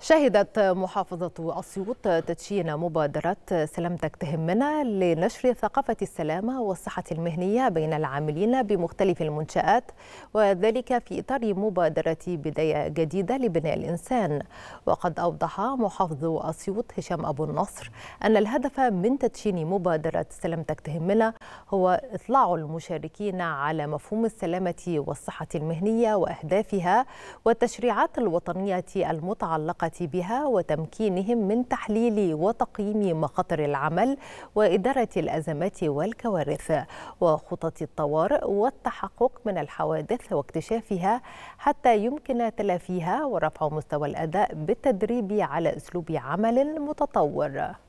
شهدت محافظة أسيوط تدشين مبادرة سلامتك تهمنا لنشر ثقافة السلامة والصحة المهنية بين العاملين بمختلف المنشآت وذلك في إطار مبادرة بداية جديدة لبناء الإنسان. وقد أوضح محافظ أسيوط هشام أبو النصر أن الهدف من تدشين مبادرة سلامتك تهمنا هو إطلاع المشاركين على مفهوم السلامة والصحة المهنية وأهدافها والتشريعات الوطنية المتعلقة بها وتمكينهم من تحليل وتقييم مخاطر العمل وإدارة الأزمات والكوارث وخطط الطوارئ والتحقق من الحوادث واكتشافها حتى يمكن تلافيها ورفع مستوى الأداء بالتدريب على أسلوب عمل متطور.